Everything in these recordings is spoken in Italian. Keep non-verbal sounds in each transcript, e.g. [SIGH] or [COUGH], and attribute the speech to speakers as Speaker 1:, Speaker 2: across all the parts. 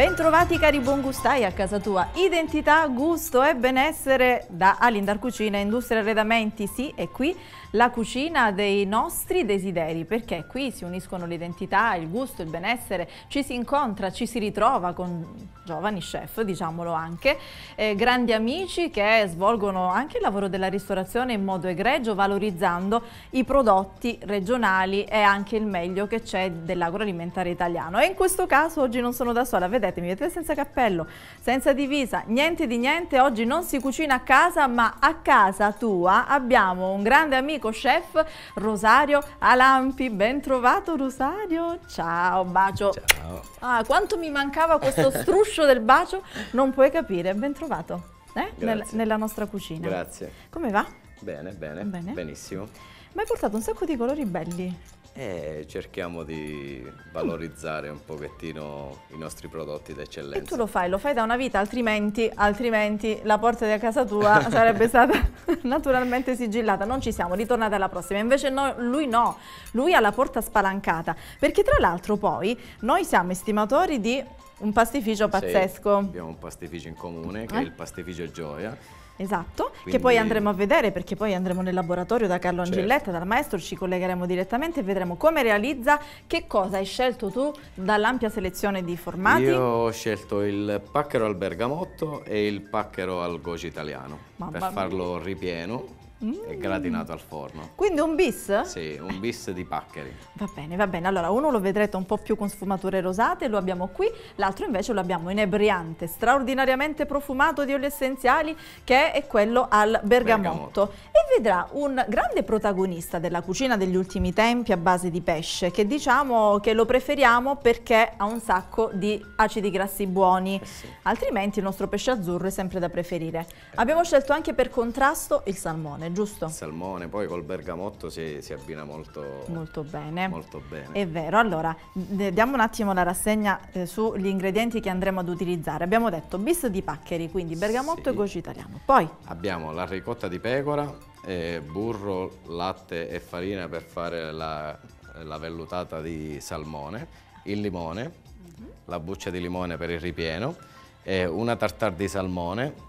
Speaker 1: Bentrovati cari buon gustai a casa tua. Identità, gusto e benessere da Alindar Cucina Industria Arredamenti. Sì, è qui la cucina dei nostri desideri, perché qui si uniscono l'identità, il gusto, il benessere, ci si incontra, ci si ritrova con giovani chef, diciamolo anche, eh, grandi amici che svolgono anche il lavoro della ristorazione in modo egregio, valorizzando i prodotti regionali e anche il meglio che c'è dell'agroalimentare italiano. E in questo caso oggi non sono da sola, vedete, mi vedete senza cappello, senza divisa, niente di niente, oggi non si cucina a casa, ma a casa tua abbiamo un grande amico amico chef Rosario Alampi. Ben trovato Rosario. Ciao, bacio.
Speaker 2: Ciao.
Speaker 1: Ah, quanto mi mancava questo [LAUGHS] struscio del bacio, non puoi capire. Ben trovato. Eh? Nel, nella nostra cucina.
Speaker 2: Grazie.
Speaker 1: Come va?
Speaker 2: Bene, bene, bene. Benissimo.
Speaker 1: Ma hai portato un sacco di colori belli.
Speaker 2: E cerchiamo di valorizzare un pochettino i nostri prodotti d'eccellenza.
Speaker 1: E tu lo fai, lo fai da una vita, altrimenti, altrimenti la porta di casa tua [LAUGHS] sarebbe stata [LAUGHS] naturalmente sigillata. Non ci siamo, ritornate alla prossima. Invece no, lui no, lui ha la porta spalancata. Perché tra l'altro poi noi siamo estimatori di un pastificio pazzesco.
Speaker 2: Sì, abbiamo un pastificio in comune che eh? è il pastificio Gioia
Speaker 1: Esatto, Quindi... che poi andremo a vedere perché poi andremo nel laboratorio da Carlo certo. Angilletta, certo. dal maestro, ci collegheremo direttamente e vedremo come realizza, che cosa hai scelto tu dall'ampia selezione di formati.
Speaker 2: Io ho scelto il pacchero al bergamotto e il pacchero al goji italiano Mamma per farlo ripieno Mm. È gratinato al forno.
Speaker 1: Quindi un bis?
Speaker 2: Sì, un bis di paccheri.
Speaker 1: Va bene, va bene. Allora, uno lo vedrete un po' più con sfumature rosate, lo abbiamo qui, l'altro invece lo abbiamo inebriante, straordinariamente profumato di oli essenziali, che è quello al bergamotto. bergamotto. E vedrà un grande protagonista della cucina degli ultimi tempi a base di pesce, che diciamo che lo preferiamo perché ha un sacco di acidi grassi buoni, eh sì. altrimenti il nostro pesce azzurro è sempre da preferire. Eh. Abbiamo scelto anche per contrasto il salmone giusto?
Speaker 2: Il salmone, poi col bergamotto si, si abbina molto,
Speaker 1: molto, bene.
Speaker 2: molto bene.
Speaker 1: È vero, allora diamo un attimo la rassegna eh, sugli ingredienti che andremo ad utilizzare. Abbiamo detto bis di paccheri, quindi bergamotto sì. e goji italiano. Poi?
Speaker 2: Abbiamo la ricotta di pecora, eh, burro, latte e farina per fare la, la vellutata di salmone, il limone, mm -hmm. la buccia di limone per il ripieno, eh, una tartare di salmone,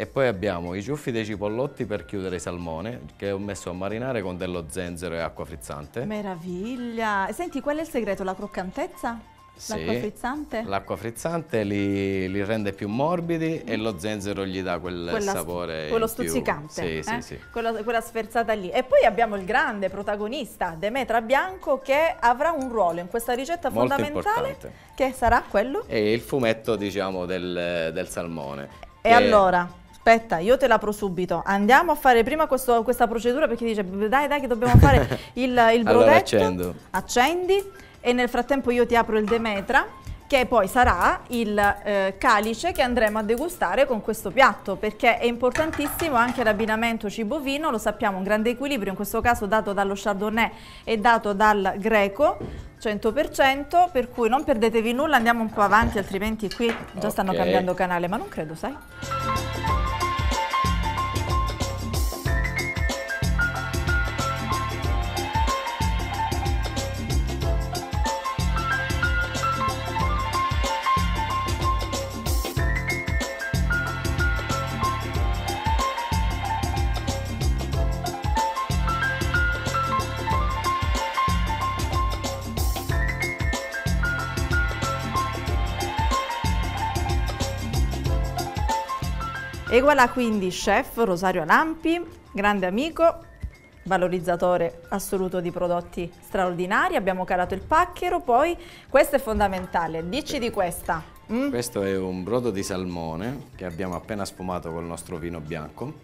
Speaker 2: e poi abbiamo i ciuffi dei cipollotti per chiudere il salmone, che ho messo a marinare con dello zenzero e acqua frizzante.
Speaker 1: Meraviglia! Senti, qual è il segreto? La croccantezza? L'acqua sì, frizzante?
Speaker 2: L'acqua frizzante li, li, rende più morbidi e lo zenzero gli dà quel quella, sapore
Speaker 1: Quello stuzzicante,
Speaker 2: sì,
Speaker 1: eh?
Speaker 2: sì, sì.
Speaker 1: Quella, quella, sferzata lì. E poi abbiamo il grande protagonista, Demetra Bianco, che avrà un ruolo in questa ricetta
Speaker 2: Molto
Speaker 1: fondamentale.
Speaker 2: Importante.
Speaker 1: Che sarà quello?
Speaker 2: È il fumetto, diciamo, del, del salmone.
Speaker 1: E allora? Aspetta, io te l'apro subito. Andiamo a fare prima questo, questa procedura perché dice dai dai che dobbiamo fare [LAUGHS] il, il brodetto. Allora
Speaker 2: accendo.
Speaker 1: Accendi e nel frattempo io ti apro il Demetra che poi sarà il eh, calice che andremo a degustare con questo piatto perché è importantissimo anche l'abbinamento cibo-vino, lo sappiamo, un grande equilibrio in questo caso dato dallo Chardonnay e dato dal Greco 100% per cui non perdetevi nulla, andiamo un po' avanti altrimenti qui già okay. stanno cambiando canale ma non credo sai? Voilà quindi chef Rosario Lampi, grande amico, valorizzatore assoluto di prodotti straordinari, abbiamo calato il pacchero, poi questo è fondamentale, dici di questa.
Speaker 2: Mm? Questo è un brodo di salmone che abbiamo appena sfumato col nostro vino bianco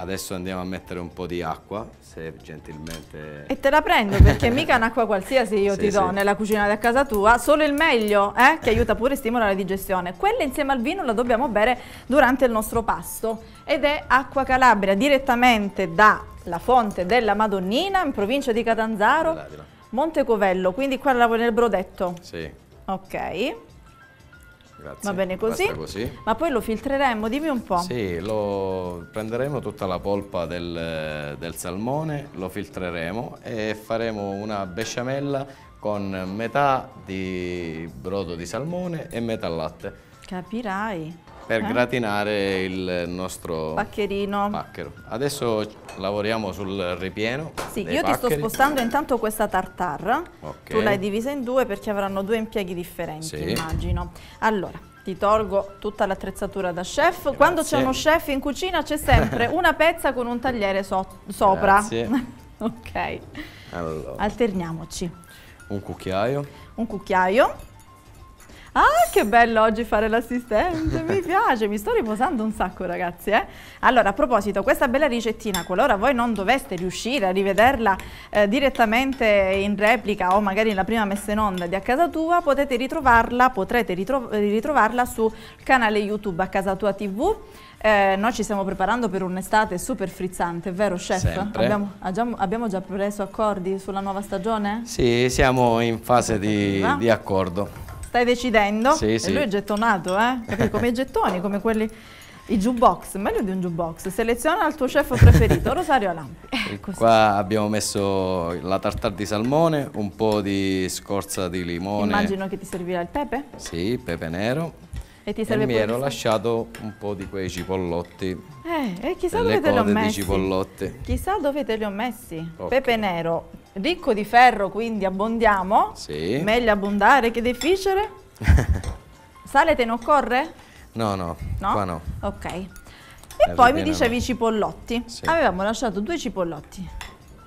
Speaker 2: Adesso andiamo a mettere un po' di acqua, se gentilmente...
Speaker 1: E te la prendo perché [LAUGHS] mica un'acqua qualsiasi io sì, ti do sì. nella cucina di casa tua, solo il meglio, eh, che aiuta pure e stimola la digestione. Quella insieme al vino la dobbiamo bere durante il nostro pasto ed è acqua calabria direttamente dalla fonte della Madonnina in provincia di Catanzaro, Montecovello, quindi qua nel brodetto.
Speaker 2: Sì.
Speaker 1: Ok.
Speaker 2: Grazie.
Speaker 1: Va bene così?
Speaker 2: così?
Speaker 1: Ma poi lo filtreremo, dimmi un po'.
Speaker 2: Sì, lo prenderemo tutta la polpa del, del salmone, lo filtreremo e faremo una besciamella con metà di brodo di salmone e metà latte.
Speaker 1: Capirai.
Speaker 2: Per
Speaker 1: eh?
Speaker 2: gratinare il nostro
Speaker 1: paccherino.
Speaker 2: Pacchero. Adesso lavoriamo sul ripieno.
Speaker 1: Sì, io paccheri. ti sto spostando intanto questa tartar.
Speaker 2: Okay.
Speaker 1: Tu l'hai divisa in due perché avranno due impieghi differenti, sì. immagino. Allora, ti tolgo tutta l'attrezzatura da chef. Grazie. Quando c'è uno chef in cucina c'è sempre [LAUGHS] una pezza con un tagliere so sopra. [LAUGHS] Ok.
Speaker 2: Allora.
Speaker 1: Alterniamoci.
Speaker 2: Un cucchiaio.
Speaker 1: Un cucchiaio. Ah, che bello oggi fare l'assistente, mi piace, mi sto riposando un sacco ragazzi. Eh? Allora, a proposito, questa bella ricettina, qualora voi non doveste riuscire a rivederla eh, direttamente in replica o magari nella prima messa in onda di A Casa Tua, potete ritrovarla, potrete ritro ritrovarla sul canale YouTube A Casa Tua TV. Eh, noi ci stiamo preparando per un'estate super frizzante, vero chef? Abbiamo, abbiamo, già preso accordi sulla nuova stagione?
Speaker 2: Sì, siamo in fase di, di accordo.
Speaker 1: Stai decidendo?
Speaker 2: Sì, e sì.
Speaker 1: lui è gettonato, eh? come i gettoni, come quelli... I jukebox, meglio di un jukebox. Seleziona il tuo chef preferito, Rosario Lampi.
Speaker 2: Eh, Qua abbiamo messo la tartar di salmone, un po' di scorza di limone.
Speaker 1: Immagino che ti servirà il pepe?
Speaker 2: Sì, pepe nero.
Speaker 1: E ti serve
Speaker 2: e mi ero lasciato un po' di quei cipollotti.
Speaker 1: Eh, e chissà dove te li ho messi. Chissà dove te li ho messi. Okay. Pepe nero, ricco di ferro, quindi abbondiamo.
Speaker 2: Sì.
Speaker 1: Meglio abbondare che difficile. [LAUGHS] Sale te ne occorre?
Speaker 2: No, no, no? qua no.
Speaker 1: Ok. E La poi mi dicevi i cipollotti. Sì. Avevamo lasciato due cipollotti.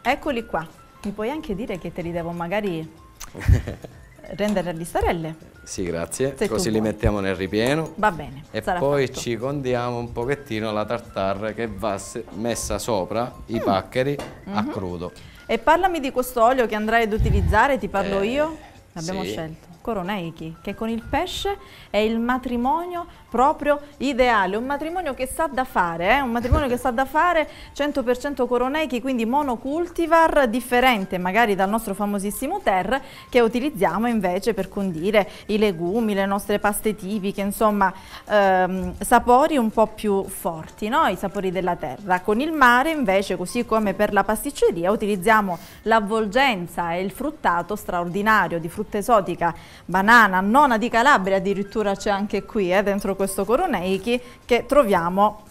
Speaker 1: Eccoli qua. Mi puoi anche dire che te li devo magari [LAUGHS] rendere a listarelle?
Speaker 2: Sì, grazie. Se Così li vuoi. mettiamo nel ripieno.
Speaker 1: Va bene.
Speaker 2: E poi fatto. ci condiamo un pochettino la tartare che va messa sopra i mm. paccheri mm -hmm. a mhm. crudo.
Speaker 1: E parlami di questo olio che andrai ad utilizzare, ti parlo eh, io? L'abbiamo sì. scelto. Coroneiki, che con il pesce è il matrimonio proprio ideale, un matrimonio che sa da fare, eh? un matrimonio che sa da fare 100% Coroneiki, quindi monocultivar, differente magari dal nostro famosissimo ter che utilizziamo invece per condire i legumi, le nostre paste tipiche, insomma ehm, sapori un po' più forti, no? i sapori della terra. Con il mare invece, così come per la pasticceria, utilizziamo l'avvolgenza e il fruttato straordinario di frutta esotica, banana, nona di Calabria addirittura c'è anche qui eh, dentro questo coroneiki che troviamo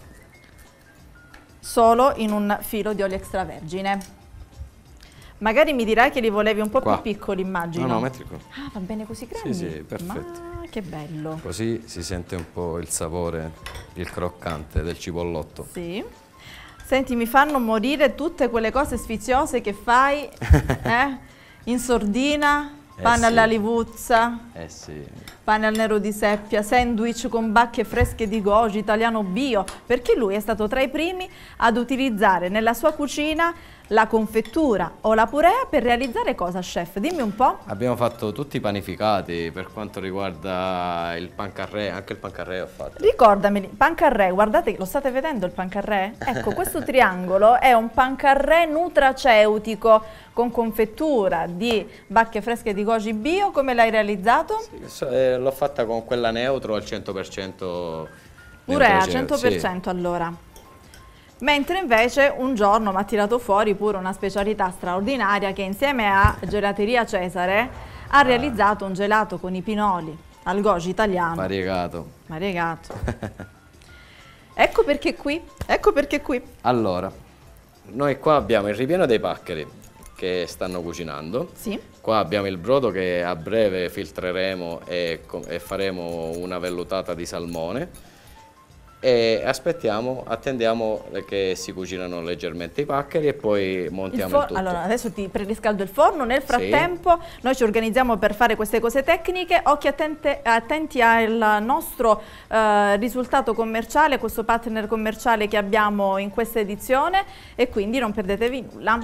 Speaker 1: solo in un filo di olio extravergine. Magari mi dirai che li volevi un po' qua. più piccoli, immagino.
Speaker 2: No, no, metti qua.
Speaker 1: Ah, va bene così grandi?
Speaker 2: Sì, sì, perfetto.
Speaker 1: Ma che bello.
Speaker 2: Così si sente un po' il sapore, il croccante del cipollotto.
Speaker 1: Sì. Senti, mi fanno morire tutte quelle cose sfiziose che fai [LAUGHS] eh? in sordina, eh pane sì. alla livuzza,
Speaker 2: eh sì.
Speaker 1: Pane al nero di seppia, sandwich con bacche fresche di goji, italiano bio, perché lui è stato tra i primi ad utilizzare nella sua cucina la confettura o la purea per realizzare cosa, chef? Dimmi un po'.
Speaker 2: Abbiamo fatto tutti i panificati per quanto riguarda il pancarré, anche il pancarré ho fatto.
Speaker 1: Ricordami, pancarré, guardate, lo state vedendo il pancarré? Ecco, [LAUGHS] questo triangolo è un pancarré nutraceutico con confettura di bacche fresche di goji bio, come l'hai realizzato?
Speaker 2: Sì, eh, l'ho fatta con quella neutro al 100%
Speaker 1: Purea, 100% sì. allora. Mentre invece un giorno mi ha tirato fuori pure una specialità straordinaria che insieme a Gelateria Cesare ha ah. realizzato un gelato con i pinoli al goji italiano.
Speaker 2: Variegato.
Speaker 1: Variegato. [LAUGHS] ecco perché qui, ecco perché qui.
Speaker 2: Allora, noi qua abbiamo il ripieno dei paccheri che stanno cucinando.
Speaker 1: Sì.
Speaker 2: Qua abbiamo il brodo che a breve filtreremo e, e faremo una vellutata di salmone e aspettiamo, attendiamo che si cucinano leggermente i paccheri e poi montiamo il, il tutto.
Speaker 1: Allora, adesso ti preriscaldo il forno, nel frattempo sì. noi ci organizziamo per fare queste cose tecniche, occhi attente, attenti al nostro eh, risultato commerciale, questo partner commerciale che abbiamo in questa edizione e quindi non perdetevi nulla.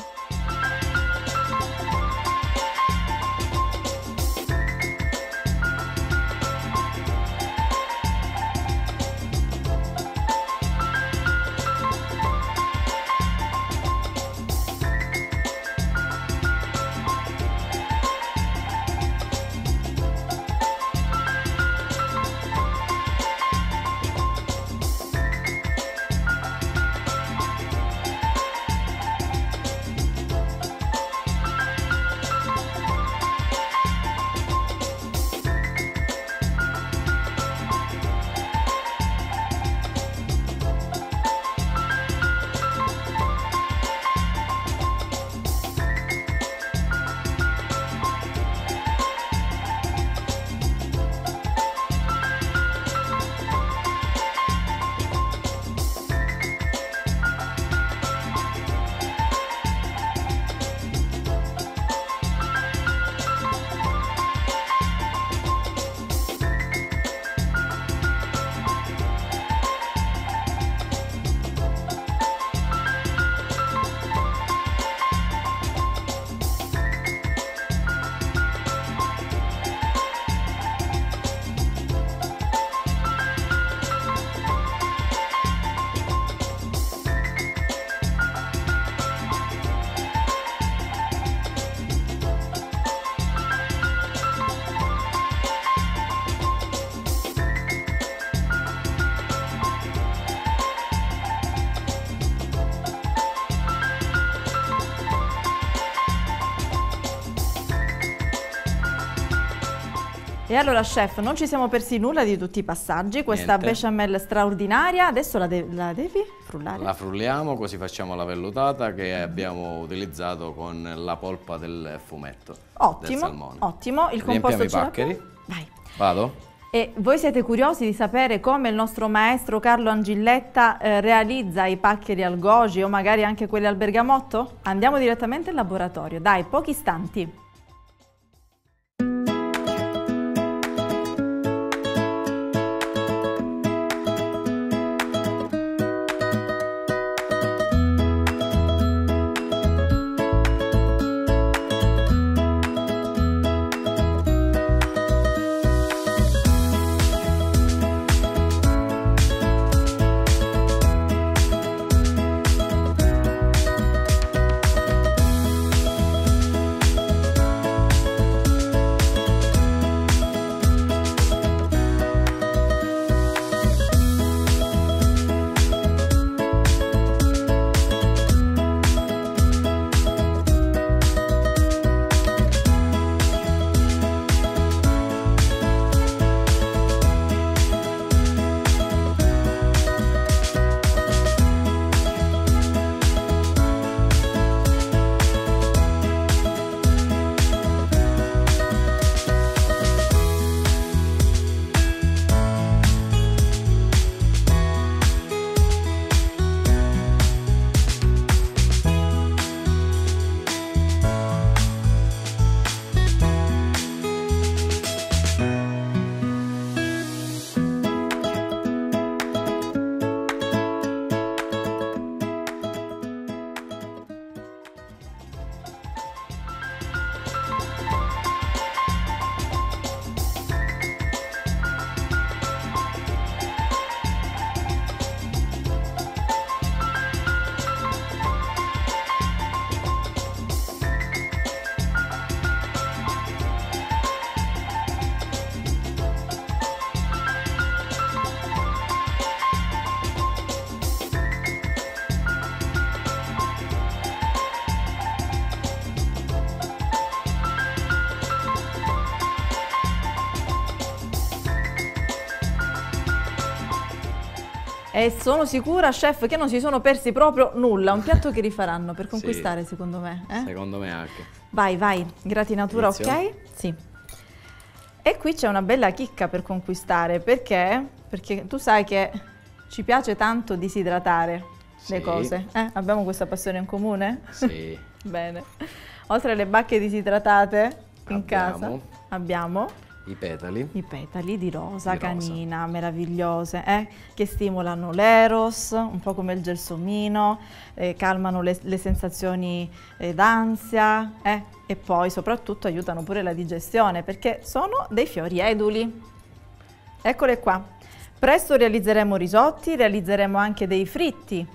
Speaker 1: E allora chef, non ci siamo persi nulla di tutti i passaggi, questa
Speaker 2: Niente.
Speaker 1: bechamel straordinaria, adesso la, de- la devi frullare?
Speaker 2: La frulliamo così facciamo la vellutata che abbiamo utilizzato con la polpa del fumetto del
Speaker 1: Ottimo,
Speaker 2: salmone.
Speaker 1: ottimo, il
Speaker 2: Riempiamo
Speaker 1: composto
Speaker 2: i
Speaker 1: ce l'abbiamo?
Speaker 2: paccheri.
Speaker 1: Vai.
Speaker 2: Vado?
Speaker 1: E voi siete curiosi di sapere come il nostro maestro Carlo Angilletta eh, realizza i paccheri al goji o magari anche quelli al bergamotto? Andiamo direttamente in laboratorio, dai, pochi istanti. E sono sicura, chef, che non si sono persi proprio nulla. Un piatto che rifaranno per [LAUGHS] conquistare, secondo me. eh?
Speaker 2: Secondo me anche.
Speaker 1: Vai, vai, gratinatura,
Speaker 2: Inizio?
Speaker 1: ok? Sì. E qui c'è una bella chicca per conquistare, perché? Perché tu sai che ci piace tanto disidratare le
Speaker 2: Sì.
Speaker 1: cose. eh? Abbiamo questa passione in comune?
Speaker 2: Sì. [LAUGHS]
Speaker 1: Bene. Oltre alle bacche disidratate in casa, Abbiamo.
Speaker 2: I petali.
Speaker 1: i petali di rosa,
Speaker 2: Di rosa.
Speaker 1: canina, meravigliose, eh, che stimolano l'eros, un po' come il gelsomino, eh, calmano le, le sensazioni eh, d'ansia eh, e poi soprattutto aiutano pure la digestione perché sono dei fiori eduli. Eccole qua. Presto realizzeremo risotti, realizzeremo anche dei fritti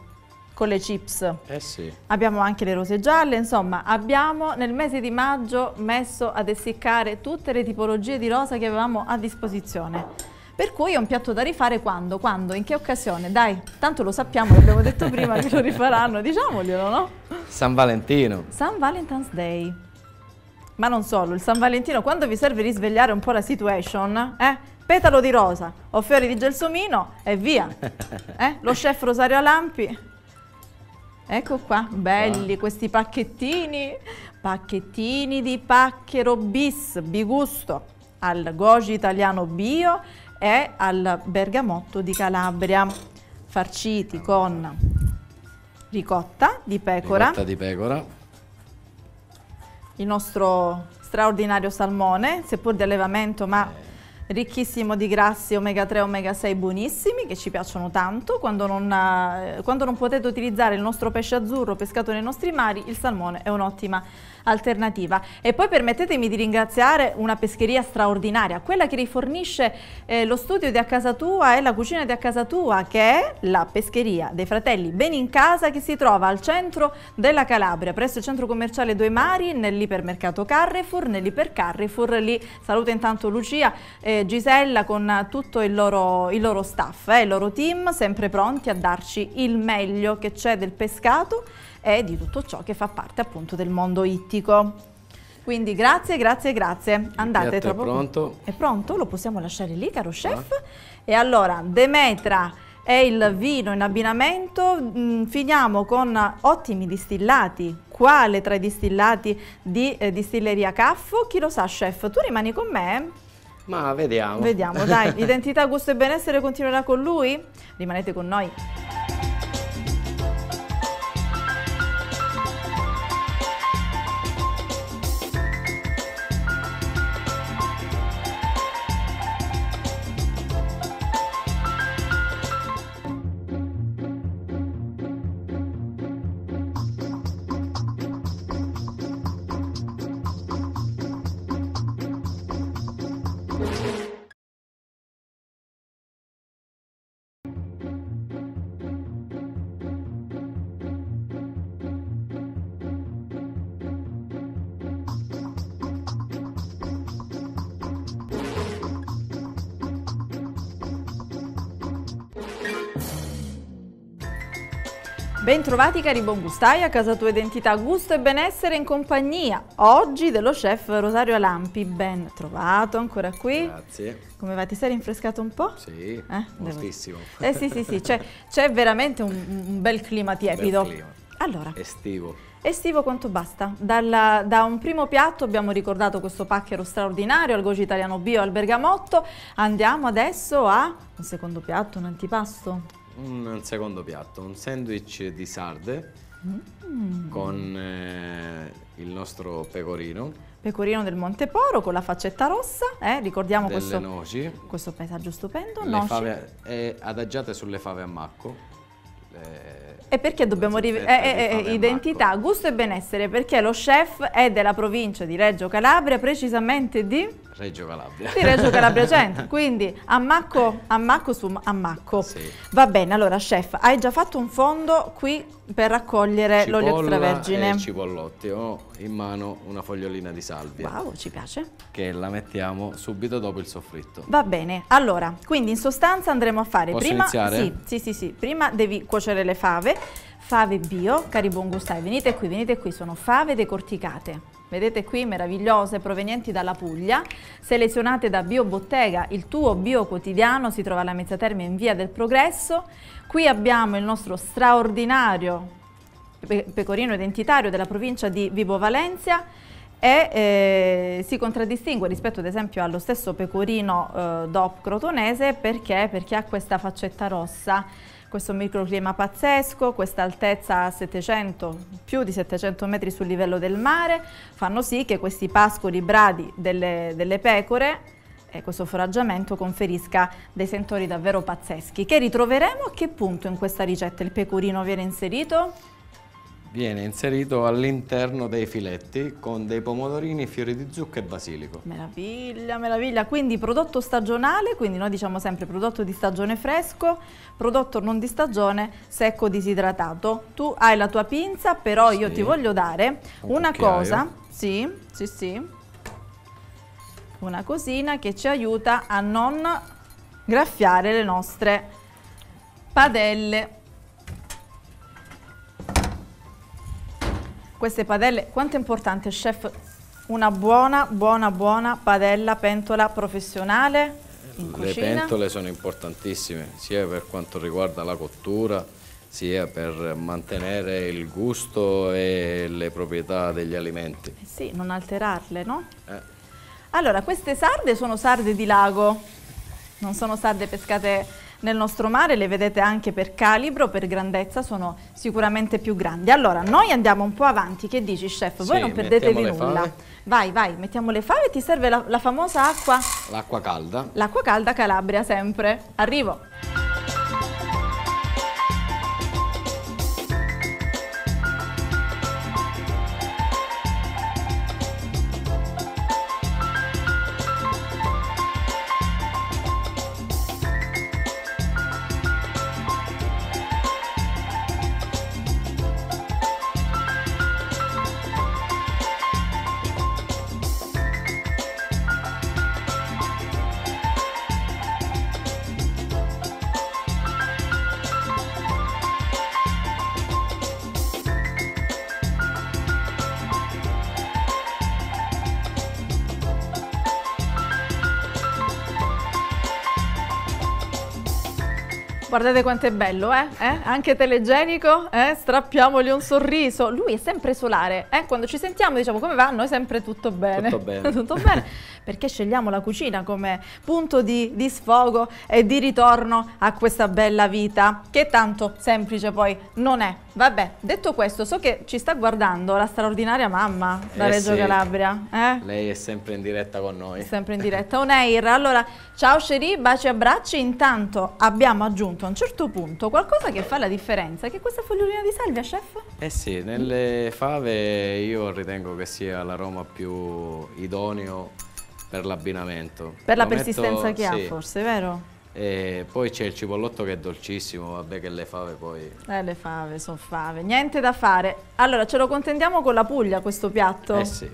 Speaker 1: con le chips.
Speaker 2: Eh sì.
Speaker 1: Abbiamo anche le rose gialle, insomma abbiamo nel mese di maggio messo ad essiccare tutte le tipologie di rosa che avevamo a disposizione. Per cui è un piatto da rifare quando? Quando? In che occasione? Dai, tanto lo sappiamo, l'abbiamo detto [LAUGHS] prima che lo rifaranno, diciamoglielo, no?
Speaker 2: San Valentino.
Speaker 1: San Valentine's Day. Ma non solo, il San Valentino, quando vi serve risvegliare un po' la situation, eh? Petalo di rosa o fiori di gelsomino e via. [LAUGHS] Eh? Lo chef Rosario Alampi. Ecco qua, belli questi pacchettini. Pacchettini di pacchero bis, bigusto, al goji italiano bio e al bergamotto di Calabria, farciti con ricotta di pecora
Speaker 2: Ricotta di pecora.
Speaker 1: il nostro straordinario salmone, seppur di allevamento ma ricchissimo di grassi omega 3 e omega 6 buonissimi che ci piacciono tanto. Quando non, eh, quando non potete utilizzare il nostro pesce azzurro pescato nei nostri mari, il salmone è un'ottima alternativa. E poi permettetemi di ringraziare una pescheria straordinaria, quella che rifornisce eh, lo studio di A Casa Tua e la cucina di A Casa Tua, che è la pescheria dei fratelli. Beni in Casa che si trova al centro della Calabria, presso il centro commerciale Due Mari, nell'ipermercato Carrefour, nell'iper Carrefour, lì. Saluto intanto Lucia e Gisella con tutto il loro, il loro staff, eh, il loro team, sempre pronti a darci il meglio che c'è del pescato e di tutto ciò che fa parte appunto del mondo ittico. Quindi grazie, grazie, grazie. Andate
Speaker 2: tra poco. È pronto?
Speaker 1: È pronto? Lo possiamo lasciare lì, caro chef? Ah. E allora, Demetra e il vino in abbinamento, mh, mm, finiamo con ottimi distillati. Quale tra i distillati di eh, distilleria Caffo? Chi lo sa, chef? Tu rimani con me?
Speaker 2: Ma vediamo.
Speaker 1: Vediamo, dai. [LAUGHS] Identità, gusto e benessere continuerà con lui? Rimanete con noi. Bentrovati cari buongustai a Casa Tua Identità, gusto e benessere in compagnia oggi dello chef Rosario Alampi. Ben trovato ancora qui.
Speaker 2: Grazie.
Speaker 1: Come va? Ti sei rinfrescato un po'?
Speaker 2: Sì, eh? moltissimo.
Speaker 1: Eh sì sì sì, c'è veramente un, un, bel clima tiepido.
Speaker 2: Bel clima.
Speaker 1: Allora.
Speaker 2: Estivo.
Speaker 1: Estivo quanto basta? Dalla, da un primo piatto abbiamo ricordato questo pacchero straordinario al goji italiano bio al bergamotto, andiamo adesso a un secondo piatto, un antipasto
Speaker 2: un secondo piatto, un sandwich di sarde mm. con eh, il nostro pecorino.
Speaker 1: Pecorino del Monteporo con la faccetta rossa, eh? ricordiamo questo,
Speaker 2: noci,
Speaker 1: questo paesaggio stupendo.
Speaker 2: Le fave, eh, adagiate sulle fave a macco.
Speaker 1: E perché dobbiamo rivedere eh, eh, eh identità, gusto e benessere? Perché lo chef è della provincia di Reggio Calabria, precisamente di
Speaker 2: Reggio Calabria.
Speaker 1: Di Reggio Calabria Centro, [LAUGHS] quindi ammacco, ammacco su ammacco. Sì. Va bene, allora chef, hai già fatto un fondo qui per raccogliere l'olio extravergine.
Speaker 2: e cipollotti, ho in mano una fogliolina di salvia.
Speaker 1: Wow, ci piace.
Speaker 2: Che la mettiamo subito dopo il soffritto.
Speaker 1: Va bene, allora, quindi in sostanza andremo a fare
Speaker 2: Posso
Speaker 1: prima...
Speaker 2: iniziare?
Speaker 1: Sì, sì, sì, sì, prima devi cuocere le fave, fave bio, cari buon gustai, venite qui, venite qui, sono fave decorticate vedete qui meravigliose provenienti dalla Puglia, selezionate da Biobottega, il tuo bio quotidiano, si trova alla Mezza Termine in via del Progresso. Qui abbiamo il nostro straordinario pecorino identitario della provincia di Vibo Valencia e eh, si contraddistingue rispetto ad esempio allo stesso pecorino eh, DOP crotonese perché? perché ha questa faccetta rossa questo microclima pazzesco, questa altezza a 700, più di 700 metri sul livello del mare, fanno sì che questi pascoli bradi delle, delle pecore e questo foraggiamento conferisca dei sentori davvero pazzeschi che ritroveremo a che punto in questa ricetta il pecorino viene inserito?
Speaker 2: Viene inserito all'interno dei filetti con dei pomodorini, fiori di zucca e basilico.
Speaker 1: Meraviglia, meraviglia. Quindi prodotto stagionale, quindi noi diciamo sempre prodotto di stagione fresco, prodotto non di stagione secco disidratato. Tu hai la tua pinza, però sì. io ti voglio dare Un una cucchiaio. cosa, sì, sì, sì, una cosina che ci aiuta a non graffiare le nostre padelle queste padelle, quanto è importante chef una buona, buona, buona padella, pentola professionale in
Speaker 2: Le
Speaker 1: cucina?
Speaker 2: Le pentole sono importantissime, sia per quanto riguarda la cottura, sia per mantenere il gusto e le proprietà degli alimenti.
Speaker 1: Eh sì, non alterarle, no? Eh. Allora, queste sarde sono sarde di lago, non sono sarde pescate nel nostro mare, le vedete anche per calibro, per grandezza, sono sicuramente più grandi. Allora, noi andiamo un po' avanti, che dici chef? Voi sì, non perdetevi nulla. Fave. Vai, vai, mettiamo le fave, ti serve la, la famosa acqua?
Speaker 2: L'acqua calda.
Speaker 1: L'acqua calda Calabria sempre. Arrivo. Guardate quanto è bello, eh? eh? Anche telegenico, eh? Strappiamogli un sorriso. Lui è sempre solare, eh? Quando ci sentiamo diciamo come va, noi sempre tutto bene.
Speaker 2: Tutto bene. [LAUGHS]
Speaker 1: tutto bene. Perché scegliamo la cucina come punto di, di sfogo e di ritorno a questa bella vita, che tanto semplice poi non è. Vabbè, detto questo, so che ci sta guardando la straordinaria mamma da
Speaker 2: Eh
Speaker 1: Reggio
Speaker 2: sì.
Speaker 1: Calabria. Eh?
Speaker 2: Lei è sempre in diretta con noi.
Speaker 1: Sempre in diretta on air. Allora, ciao Sherry, baci e abbracci. Intanto abbiamo aggiunto a un certo punto qualcosa che fa la differenza, che è questa fogliolina di salvia, chef?
Speaker 2: Eh sì, nelle fave io ritengo che sia l'aroma più idoneo per l'abbinamento.
Speaker 1: Per la
Speaker 2: Lo metto-
Speaker 1: persistenza che ha,
Speaker 2: sì.
Speaker 1: forse, vero?
Speaker 2: E poi c'è il cipollotto che è dolcissimo, vabbè che le fave poi...
Speaker 1: Eh, le fave, sono fave. Niente da fare. Allora, ce lo contentiamo con la Puglia questo piatto?
Speaker 2: Eh sì.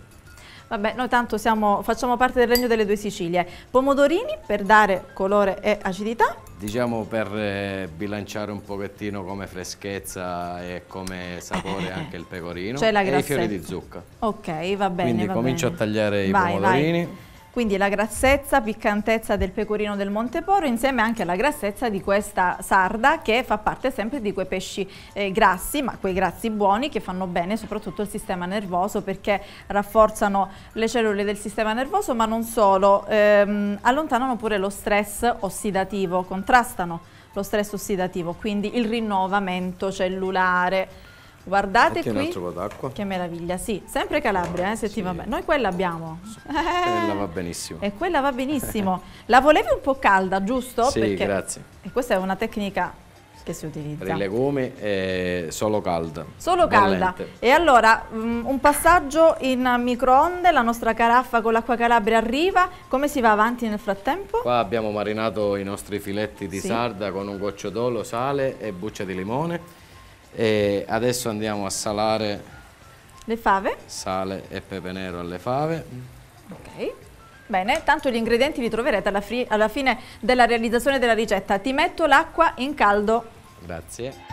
Speaker 1: Vabbè, noi tanto siamo- facciamo parte del regno delle due Sicilie. Pomodorini per dare colore e acidità.
Speaker 2: Diciamo per eh, bilanciare un pochettino come freschezza e come sapore anche il pecorino
Speaker 1: C'è la
Speaker 2: e i fiori
Speaker 1: grassetta.
Speaker 2: di zucca.
Speaker 1: Ok, va bene.
Speaker 2: Quindi
Speaker 1: va
Speaker 2: comincio
Speaker 1: bene.
Speaker 2: a tagliare i
Speaker 1: Vai,
Speaker 2: pomodorini.
Speaker 1: vai. Quindi la grassezza, piccantezza del pecorino del Monteporo insieme anche alla grassezza di questa sarda che fa parte sempre di quei pesci eh, grassi, ma quei grassi buoni che fanno bene soprattutto il sistema nervoso perché rafforzano le cellule del sistema nervoso, ma non solo, ehm, allontanano pure lo stress ossidativo, contrastano lo stress ossidativo, quindi il rinnovamento cellulare. Guardate
Speaker 2: Metti un
Speaker 1: qui.
Speaker 2: altro po' d'acqua.
Speaker 1: Che meraviglia, sì, sempre Calabria, eh, se ti va bene. Noi quella abbiamo.
Speaker 2: Quella va [LAUGHS] benissimo.
Speaker 1: E quella va benissimo. La volevi un po' calda, giusto?
Speaker 2: Sì, grazie.
Speaker 1: E questa è una tecnica che si
Speaker 2: Per
Speaker 1: utilizza.
Speaker 2: i legumi è solo calda.
Speaker 1: Solo calda.
Speaker 2: bollente.
Speaker 1: E allora, mm, un passaggio in microonde, la nostra caraffa con l'acqua Calabria arriva. Come si va avanti nel frattempo?
Speaker 2: Qua abbiamo marinato i nostri filetti di
Speaker 1: Sì.
Speaker 2: sarda con un goccio d'olio, sale e buccia di limone. E adesso andiamo a salare
Speaker 1: Le fave.
Speaker 2: sale e pepe nero alle fave.
Speaker 1: Ok. Bene, tanto gli ingredienti li troverete alla, alla fine della realizzazione della ricetta. Ti metto l'acqua in caldo.
Speaker 2: Grazie.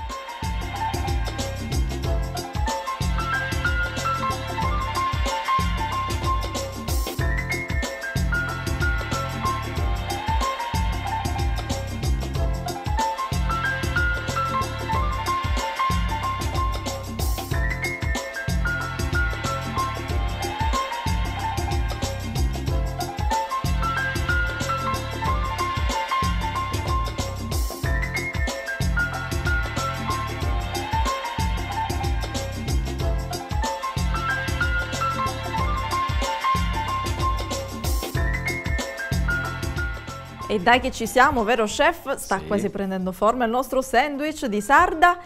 Speaker 1: E dai che ci siamo, vero chef? Sta
Speaker 2: Sì.
Speaker 1: quasi prendendo forma il nostro sandwich di sarda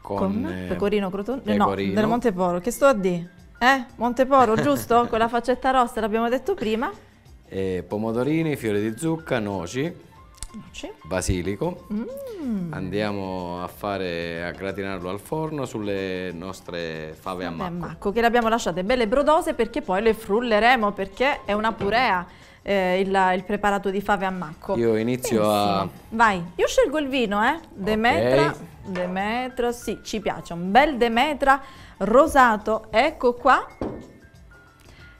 Speaker 2: Con,
Speaker 1: con,
Speaker 2: eh,
Speaker 1: pecorino croton... No, del Monteporo. Che sto a dire? Eh? Monteporo, giusto? [LAUGHS] con la faccetta rossa, l'abbiamo detto prima.
Speaker 2: e pomodorini, fiori di zucca, noci,
Speaker 1: Sì.
Speaker 2: basilico.
Speaker 1: Mm.
Speaker 2: Andiamo a fare a gratinarlo al forno sulle nostre fave a macco.
Speaker 1: macco, che le abbiamo lasciate belle brodose perché poi le frulleremo perché è una purea eh, il, il preparato di fave a macco.
Speaker 2: Io inizio a-
Speaker 1: Benissimo. Vai, io scelgo il vino, eh? Demetra, Demetra, sì, ci piace, un bel Demetra rosato, ecco qua.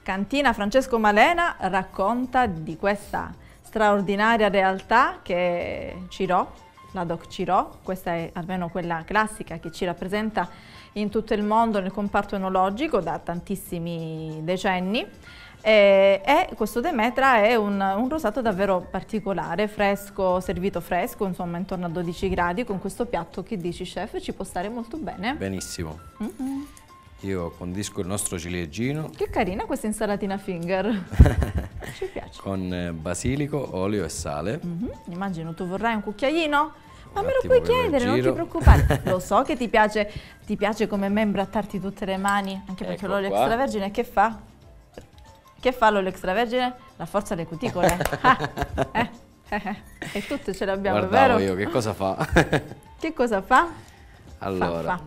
Speaker 1: Cantina Francesco Malena racconta di questa straordinaria realtà che è Ciro, la Doc Ciro, questa è almeno quella classica che ci rappresenta in tutto il mondo nel comparto enologico da tantissimi decenni. E, e questo Demetra è un, un rosato davvero particolare, fresco, servito fresco, insomma intorno a 12 gradi, con questo piatto che dici chef ci può stare molto bene.
Speaker 2: Benissimo.
Speaker 1: Mhm.
Speaker 2: Io condisco il nostro ciliegino
Speaker 1: Che carina questa insalatina finger. [LAUGHS] Ci piace.
Speaker 2: con eh, basilico, olio e sale.
Speaker 1: Mhm, Immagino tu vorrai un cucchiaino? Ma me lo puoi chiedere, non ti preoccupare. [LAUGHS] Lo so che ti piace, ti piace come me imbrattarti tutte le mani, anche perché
Speaker 2: Ecco
Speaker 1: l'olio extravergine che fa? Che fa l'olio extravergine? La forza delle cuticole. Ah, [LAUGHS] eh, eh. E tutte ce l'abbiamo, vero?
Speaker 2: io che cosa fa. [LAUGHS]
Speaker 1: Che cosa fa?
Speaker 2: allora,
Speaker 1: fa.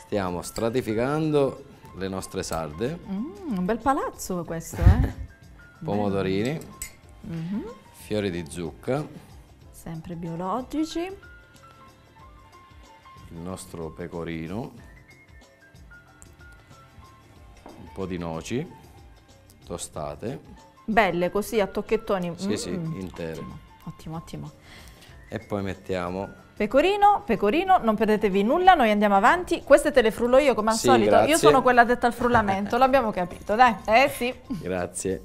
Speaker 2: stiamo stratificando le nostre sarde,
Speaker 1: Mm, un bel palazzo questo, eh? [LAUGHS]
Speaker 2: pomodorini,
Speaker 1: Mhm.
Speaker 2: fiori di zucca,
Speaker 1: Sempre biologici.
Speaker 2: il nostro pecorino, un po' di noci tostate,
Speaker 1: Belle così a tocchettoni.
Speaker 2: sì sì,
Speaker 1: Mm.
Speaker 2: intere.
Speaker 1: Ottimo, ottimo, ottimo.
Speaker 2: E poi mettiamo...
Speaker 1: Pecorino, pecorino, non perdetevi nulla, noi andiamo avanti. Queste te le frullo io come al
Speaker 2: sì,
Speaker 1: solito.
Speaker 2: Grazie.
Speaker 1: Io sono quella detta al frullamento, l'abbiamo capito, dai. Eh sì.
Speaker 2: Grazie.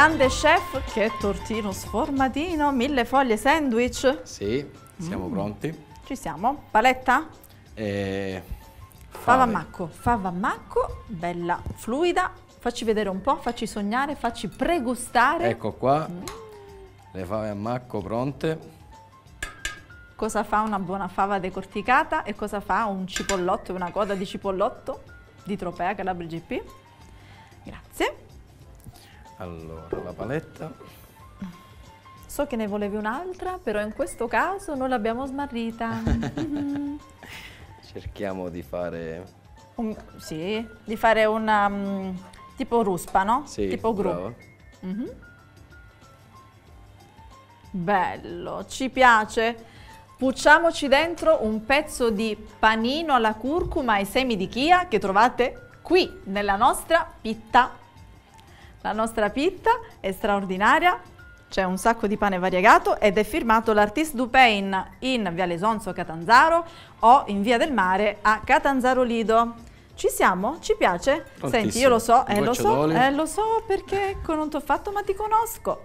Speaker 1: Grande chef, che tortino sformatino, mille foglie sandwich.
Speaker 2: Sì, siamo
Speaker 1: Mm.
Speaker 2: pronti.
Speaker 1: Ci siamo? Paletta?
Speaker 2: E...
Speaker 1: Fava a
Speaker 2: fave.
Speaker 1: macco, fava a macco, bella fluida. Facci vedere un po', facci sognare, facci pregustare.
Speaker 2: Ecco qua, le fave a macco pronte.
Speaker 1: Cosa fa una buona fava decorticata e cosa fa un cipollotto una coda di cipollotto di Tropea Calabria GP. Grazie.
Speaker 2: Allora, la paletta.
Speaker 1: So che ne volevi un'altra, però in questo caso non l'abbiamo smarrita. [LAUGHS]
Speaker 2: Cerchiamo di fare...
Speaker 1: Un- sì, di fare una mm, tipo ruspa, no?
Speaker 2: Sì,
Speaker 1: tipo gru.
Speaker 2: brava.
Speaker 1: Mhm. Bello, ci piace. Pucciamoci dentro un pezzo di panino alla curcuma e semi di chia che trovate qui nella nostra pitta. La nostra pitta è straordinaria, c'è un sacco di pane variegato ed è firmato l'Artiste du Pain in Viale Sonzo Catanzaro o in Via del Mare a Catanzaro Lido. Ci siamo? Ci piace? Senti,
Speaker 2: Prontissimo.
Speaker 1: io lo so, eh, lo so, eh, lo so perché ecco, non ti ho fatto ma ti conosco.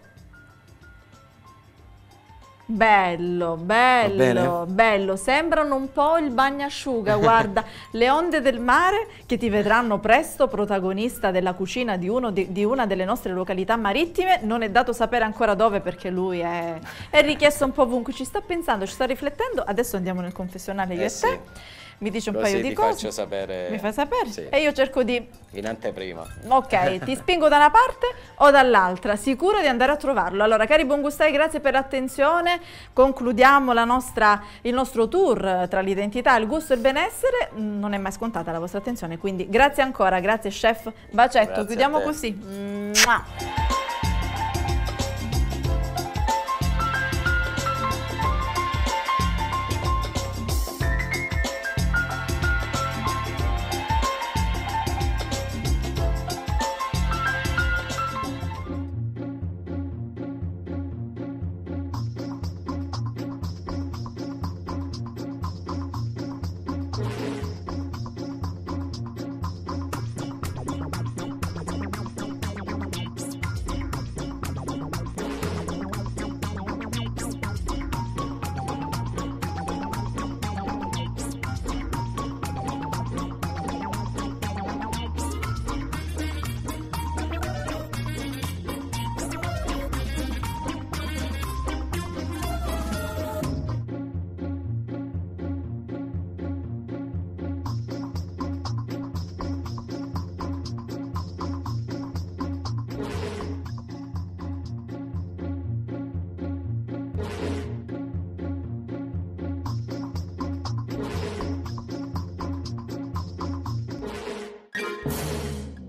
Speaker 1: Bello, bello, bello. Sembrano un po' il bagnasciuga, [LAUGHS] guarda, le onde del mare che ti vedranno presto protagonista della cucina di, uno di, di una delle nostre località marittime. Non è dato sapere ancora dove perché lui è, è richiesto un po' ovunque. Ci sta pensando, ci sta riflettendo. Adesso andiamo nel confessionale io
Speaker 2: Eh
Speaker 1: e
Speaker 2: sì.
Speaker 1: te. Mi dici un
Speaker 2: Così
Speaker 1: paio di
Speaker 2: ti
Speaker 1: cose.
Speaker 2: faccio sapere...
Speaker 1: Mi fai sapere?
Speaker 2: Sì.
Speaker 1: E io cerco di
Speaker 2: In anteprima.
Speaker 1: Ok, ti [LAUGHS] spingo da una parte o dall'altra, sicuro di andare a trovarlo. Allora, cari buongustai, grazie per l'attenzione. Concludiamo la nostra- il nostro tour tra l'identità, il gusto e il benessere. Non è mai scontata la vostra attenzione, quindi grazie ancora, grazie chef. Bacetto,
Speaker 2: Grazie
Speaker 1: chiudiamo così. Mua.